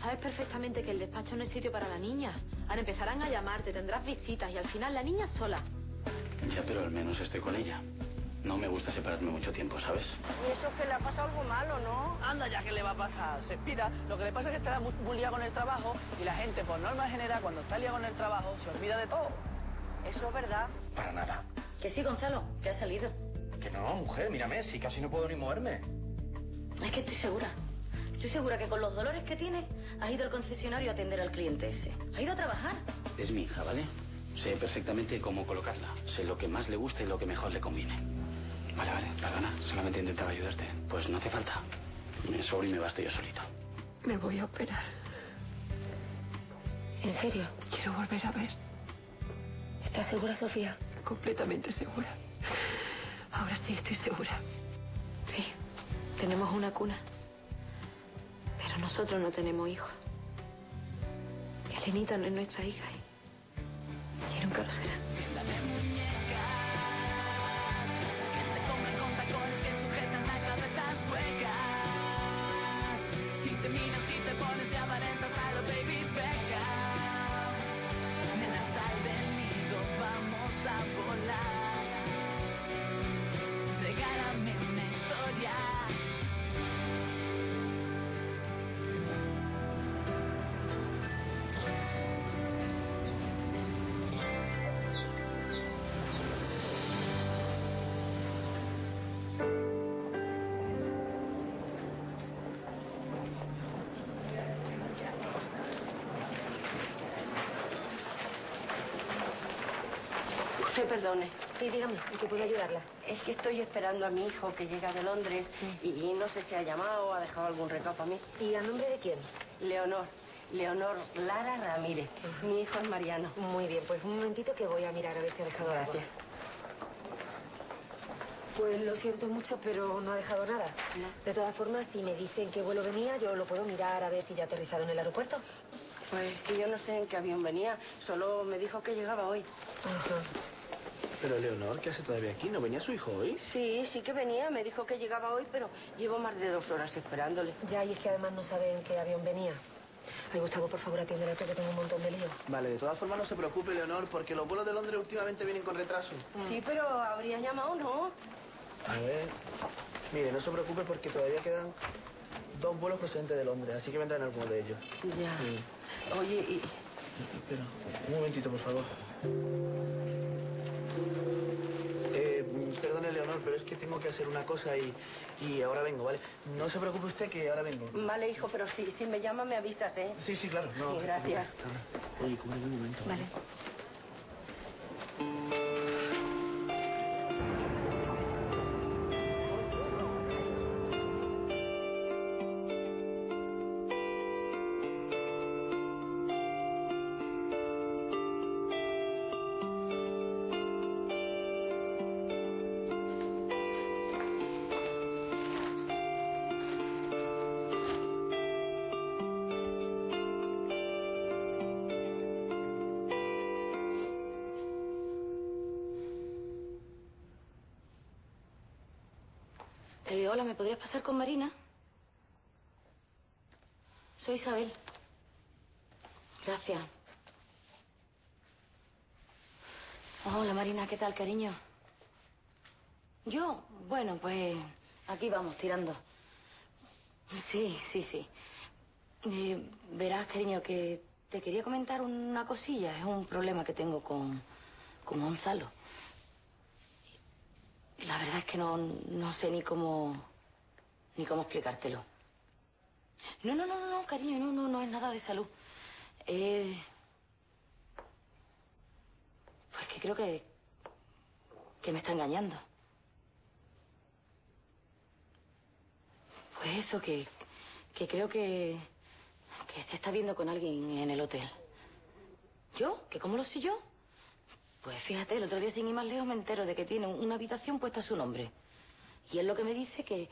sabes perfectamente que el despacho no es sitio para la niña. Ahora empezarán a llamarte, tendrás visitas y al final la niña sola. Ya, pero al menos estoy con ella. No me gusta separarme mucho tiempo, ¿sabes? Y eso es que le ha pasado algo malo, ¿no? Anda ya, ¿qué le va a pasar? Se pida. Lo que le pasa es que estará muy, muy liado con el trabajo y la gente, por norma general, cuando está liado con el trabajo, se olvida de todo. Eso es verdad. Para nada. Que sí, Gonzalo, que ha salido. Que no, mujer, mírame, si casi no puedo ni moverme. Es que estoy segura. Estoy segura que con los dolores que tiene, has ido al concesionario a atender al cliente ese. Ha ido a trabajar. Es mi hija, ¿vale? Sé perfectamente cómo colocarla. Sé lo que más le gusta y lo que mejor le conviene. Vale, vale, perdona. Solamente intentaba ayudarte. Pues no hace falta. Me sobro y me basto yo solito. Me voy a operar. ¿En serio? Quiero volver a ver. ¿Estás segura, Sofía? Completamente segura. Ahora sí estoy segura. Sí, tenemos una cuna. Nosotros no tenemos hijos. Elenita no es nuestra hija y, y nunca lo. Perdone. Sí, dígame, ¿en qué puedo ayudarla? Es que estoy esperando a mi hijo que llega de Londres y, y no sé si ha llamado o ha dejado algún recado para mí. ¿Y a nombre de quién? Leonor. Leonor Lara Ramírez. Mi hijo es Mariano. Muy bien, pues un momentito que voy a mirar a ver si ha dejado algo. Gracias. Pues lo siento mucho, pero no ha dejado nada. De todas formas, si me dicen qué vuelo venía, yo lo puedo mirar a ver si ya ha aterrizado en el aeropuerto. Pues que yo no sé en qué avión venía. Solo me dijo que llegaba hoy. Ajá. Pero Leonor, ¿qué hace todavía aquí? ¿No venía su hijo hoy? Sí, sí que venía. Me dijo que llegaba hoy, pero llevo más de dos horas esperándole. Ya, y es que además no saben en qué avión venía. Ay, Gustavo, por favor, atiéndela que tengo un montón de lío. Vale, de todas formas no se preocupe, Leonor, porque los vuelos de Londres últimamente vienen con retraso. Sí, pero habría llamado, ¿no? A ver. Mire, no se preocupe porque todavía quedan dos vuelos procedentes de Londres, así que vendrán algunos de ellos. Ya. Sí. Oye, y... Espera, un momentito, por favor. Leonor, pero es que tengo que hacer una cosa y, y ahora vengo, ¿vale? No se preocupe usted que ahora vengo. Vale, hijo, pero si, si me llama me avisas, ¿eh? Sí, sí, claro. No, Sí, gracias. Oye, como en un momento. Vale. Hola, ¿me podrías pasar con Marina? Soy Isabel. Gracias. Hola, Marina, ¿qué tal, cariño? Yo, bueno, pues aquí vamos, tirando. Sí, sí, sí. Eh, verás, cariño, que te quería comentar una cosilla. Es un problema que tengo con, con Gonzalo. La verdad es que no, no sé ni cómo ni cómo explicártelo. No, no, no, no, cariño, no, no, no es nada de salud. Eh, pues que creo que que me está engañando. Pues eso, que, que creo que, que se está viendo con alguien en el hotel. ¿Yo? ¿Que cómo lo sé yo? Pues fíjate, el otro día sin ir más lejos me entero de que tiene una habitación puesta a su nombre. Y es lo que me dice que,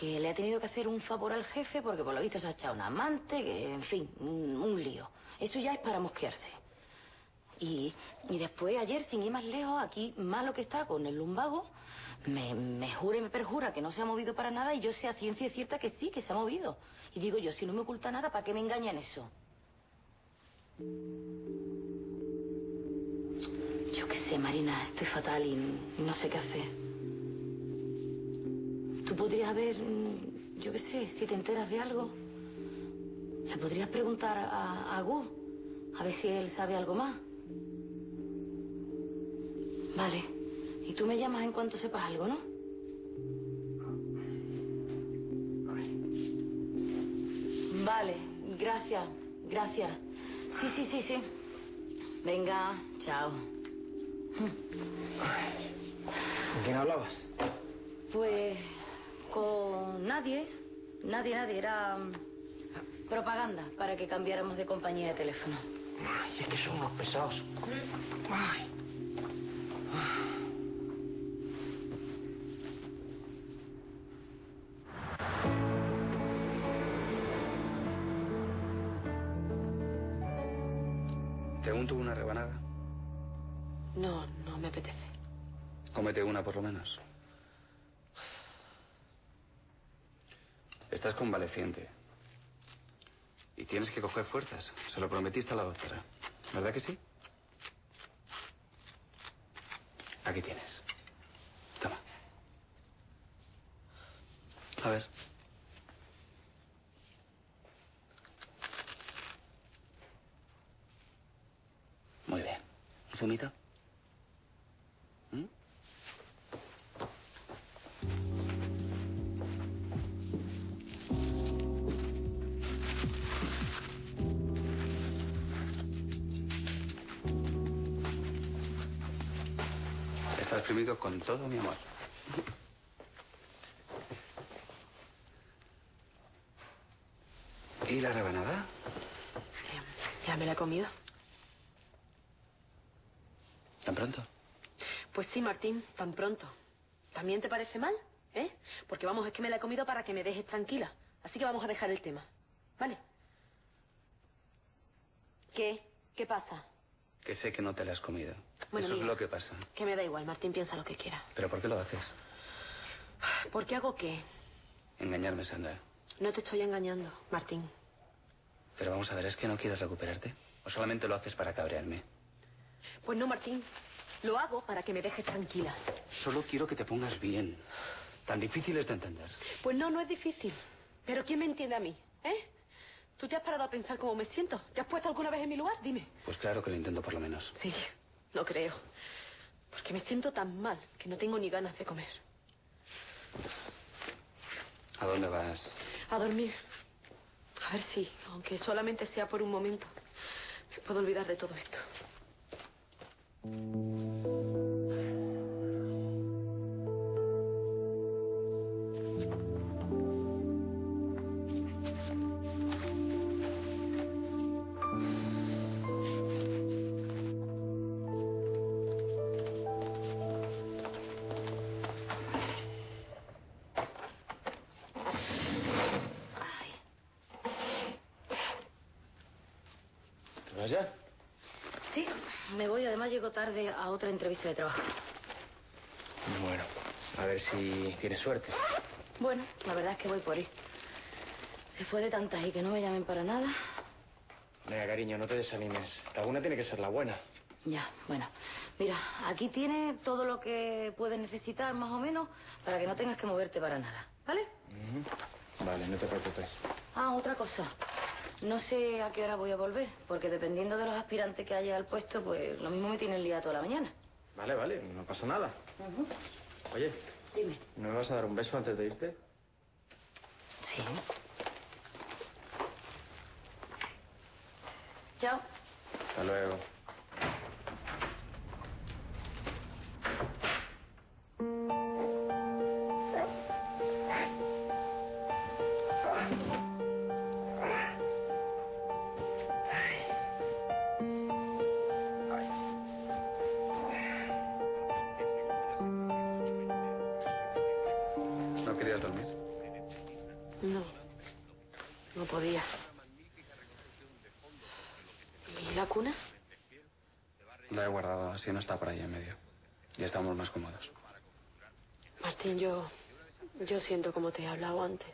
que le ha tenido que hacer un favor al jefe porque por lo visto se ha echado un amante, que en fin, un, lío. Eso ya es para mosquearse. Y, y después, ayer, sin ir más lejos, aquí malo que está con el lumbago, me, me jura y me perjura que no se ha movido para nada y yo sé a ciencia cierta que sí, que se ha movido. Y digo yo, si no me oculta nada, ¿para qué me engaña en eso? Marina, estoy fatal y no sé qué hacer. Tú podrías mm, yo qué sé, si te enteras de algo. Le podrías preguntar a, a Gus, a ver si él sabe algo más. Vale. Y tú me llamas en cuanto sepas algo, ¿no? Vale, gracias, gracias. Sí, sí, sí, sí. Venga, chao. ¿Con quién hablabas? Pues con nadie, nadie, nadie. Era mm, propaganda para que cambiáramos de compañía de teléfono. Ay, es que son unos pesados. Ay. ¿Te unto una rebanada? No, no me apetece. Cómete una por lo menos. Estás convaleciente. Y tienes que coger fuerzas. Se lo prometiste a la doctora. ¿Verdad que sí? Aquí tienes. Toma. A ver. Muy bien. ¿Un zumito? Con todo mi amor. ¿Y la rebanada? Ya me la he comido. ¿Tan pronto? Pues sí, Martín, tan pronto. ¿También te parece mal? ¿Eh? Porque vamos, es que me la he comido para que me dejes tranquila. Así que vamos a dejar el tema. ¿Vale? ¿Qué? ¿Qué pasa? Que sé que no te la has comido. Bueno, Eso es lo que pasa. Que me da igual, Martín piensa lo que quiera. ¿Pero por qué lo haces? ¿Por qué hago qué? Engañarme, Sandra. No te estoy engañando, Martín. Pero vamos a ver, ¿es que no quieres recuperarte? ¿O solamente lo haces para cabrearme? Pues no, Martín. Lo hago para que me dejes tranquila. Solo quiero que te pongas bien. Tan difícil es de entender. Pues no, no es difícil. Pero ¿quién me entiende a mí? ¿Eh? ¿Tú te has parado a pensar cómo me siento? ¿Te has puesto alguna vez en mi lugar? Dime. Pues claro que lo intento por lo menos. Sí, no creo. Porque me siento tan mal que no tengo ni ganas de comer. ¿A dónde vas? A dormir. A ver si, aunque solamente sea por un momento, me puedo olvidar de todo esto. Vas ya? Sí, me voy. Además llego tarde a otra entrevista de trabajo. Bueno, a ver si tienes suerte. Bueno, la verdad es que voy por ir. Después de tantas y que no me llamen para nada, Venga, cariño, no te desanimes. Alguna tiene que ser la buena. ya, bueno. Mira, aquí tienes todo lo que puedes necesitar, más o menos, para que no tengas que moverte para nada, ¿vale? Ujú. Vale, no te preocupes. Ah, otra cosa. No sé a qué hora voy a volver, porque dependiendo de los aspirantes que haya al puesto, pues lo mismo me tienen liada toda la mañana. Vale, vale, no pasa nada. Oye, Dime. ¿no me vas a dar un beso antes de irte? Sí. Chao. Hasta luego. ¿No querías dormir? No, no podía. ¿Y la cuna? La he guardado, así no está por ahí en medio. Y estamos más cómodos. Martín, yo. Yo siento como te he hablado antes.